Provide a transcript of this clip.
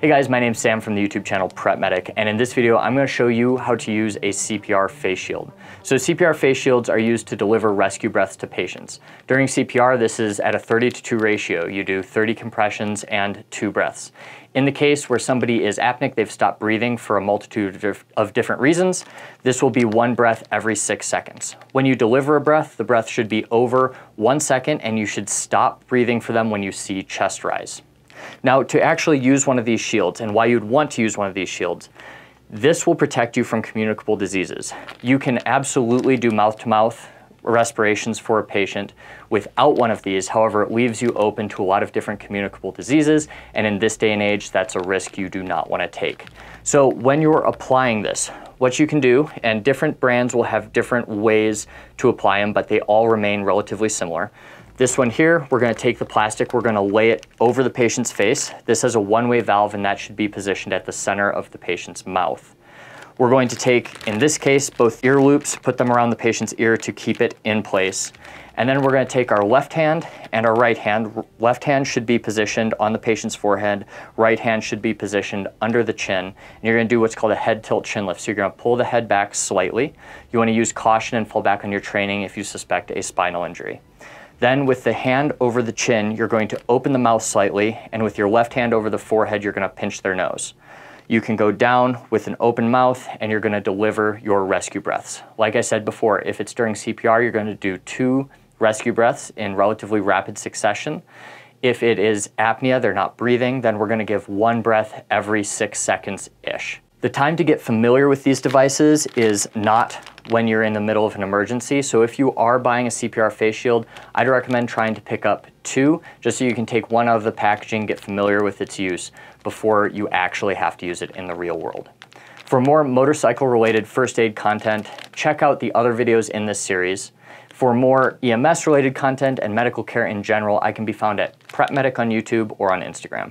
Hey guys, my name's Sam from the YouTube channel Prep Medic, and in this video, I'm gonna show you how to use a CPR face shield. So CPR face shields are used to deliver rescue breaths to patients. During CPR, this is at a 30 to 2 ratio. You do 30 compressions and two breaths. In the case where somebody is apneic, they've stopped breathing for a multitude of different reasons, this will be one breath every six seconds. When you deliver a breath, the breath should be over one second and you should stop breathing for them when you see chest rise. Now, to actually use one of these shields and why you'd want to use one of these shields, this will protect you from communicable diseases. You can absolutely do mouth-to-mouth -mouth respirations for a patient without one of these. However, it leaves you open to a lot of different communicable diseases, and in this day and age, that's a risk you do not want to take. So when you're applying this, what you can do, and different brands will have different ways to apply them, but they all remain relatively similar. This one here, we're gonna take the plastic, we're gonna lay it over the patient's face. This has a one-way valve and that should be positioned at the center of the patient's mouth. We're going to take, in this case, both ear loops, put them around the patient's ear to keep it in place. And then we're gonna take our left hand and our right hand. Left hand should be positioned on the patient's forehead. Right hand should be positioned under the chin. And you're gonna do what's called a head tilt chin lift. So you're gonna pull the head back slightly. You wanna use caution and fall back on your training if you suspect a spinal injury. Then with the hand over the chin, you're going to open the mouth slightly, and with your left hand over the forehead, you're gonna pinch their nose. You can go down with an open mouth and you're gonna deliver your rescue breaths. Like I said before, if it's during CPR, you're gonna do two rescue breaths in relatively rapid succession. If it is apnea, they're not breathing, then we're gonna give one breath every six seconds-ish. The time to get familiar with these devices is not when you're in the middle of an emergency. So if you are buying a CPR face shield, I'd recommend trying to pick up two, just so you can take one out of the packaging, get familiar with its use before you actually have to use it in the real world. For more motorcycle related first aid content, check out the other videos in this series. For more EMS related content and medical care in general, I can be found at Prep Medic on YouTube or on Instagram.